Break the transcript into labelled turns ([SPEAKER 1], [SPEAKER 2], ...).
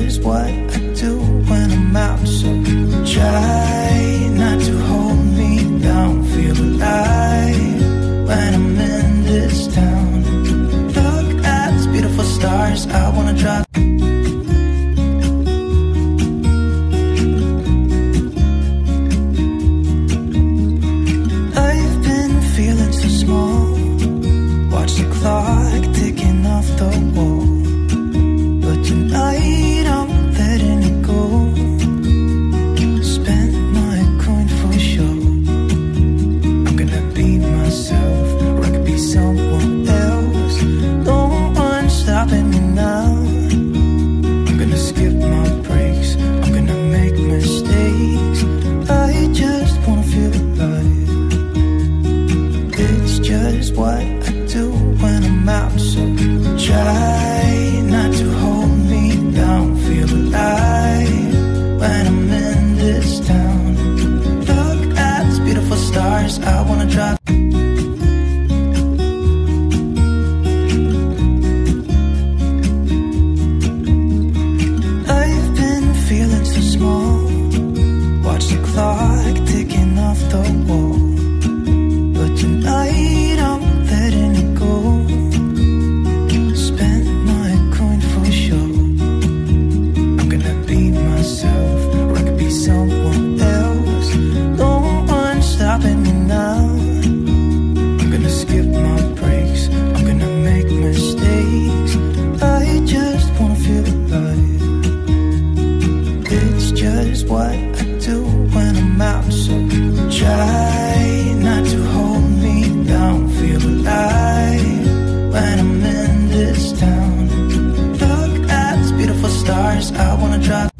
[SPEAKER 1] just what I do when I'm out. So try not to hold me down. Feel alive when I'm in this town. Look at these beautiful stars. I wanna drive. I've been feeling so small. Watch the clock ticking off the wall. try not to hold me down, feel alive when I'm in this town. Look at these beautiful stars, I wanna drive.